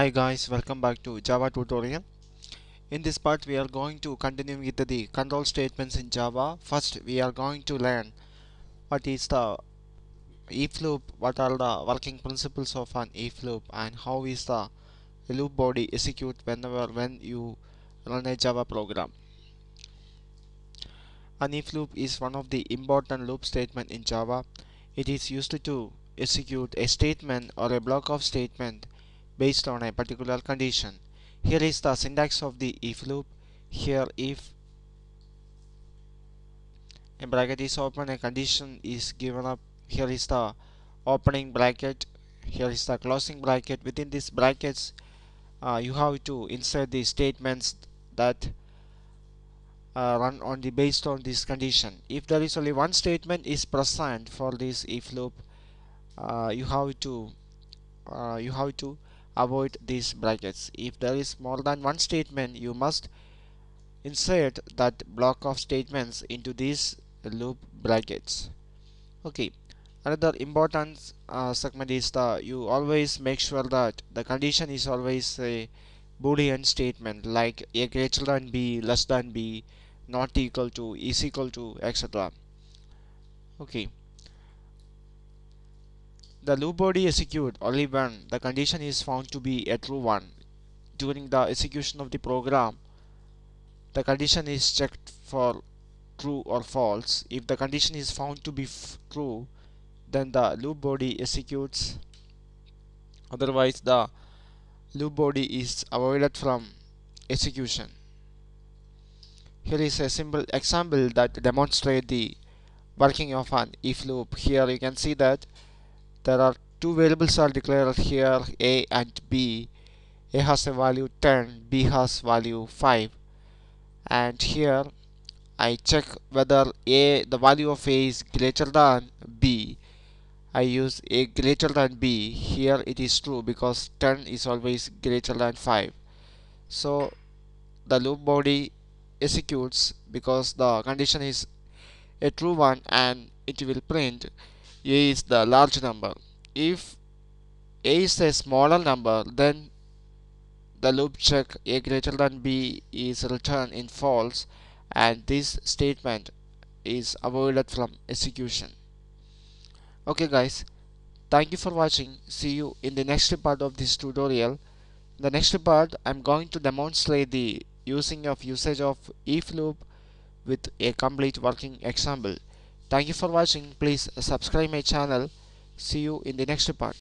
Hi guys, welcome back to Java tutorial. In this part we are going to continue with the control statements in Java. First we are going to learn what is the if loop, what are the working principles of an if loop and how is the loop body execute whenever when you run a Java program. An if loop is one of the important loop statement in Java. It is used to execute a statement or a block of statement based on a particular condition. Here is the syntax of the if loop. Here if a bracket is open, a condition is given up. Here is the opening bracket. Here is the closing bracket. Within these brackets, uh, you have to insert the statements that uh, run on the based on this condition. If there is only one statement is present for this if loop, uh, you have to uh, you have to avoid these brackets. If there is more than one statement you must insert that block of statements into these loop brackets. Okay another important uh, segment is the you always make sure that the condition is always a boolean statement like a greater than b less than b not equal to is equal to etc okay the loop body execute only when the condition is found to be a true one. During the execution of the program, the condition is checked for true or false. If the condition is found to be true, then the loop body executes. Otherwise, the loop body is avoided from execution. Here is a simple example that demonstrates the working of an if loop. Here you can see that there are two variables are declared here a and b. A has a value 10 b has value 5 and here I check whether a the value of a is greater than b. I use a greater than b. Here it is true because 10 is always greater than 5 so the loop body executes because the condition is a true one and it will print a is the large number. If a is a smaller number then the loop check a greater than b is returned in false and this statement is avoided from execution. Okay guys. Thank you for watching. See you in the next part of this tutorial. In the next part i'm going to demonstrate the using of usage of if loop with a complete working example Thank you for watching. Please subscribe my channel. See you in the next part.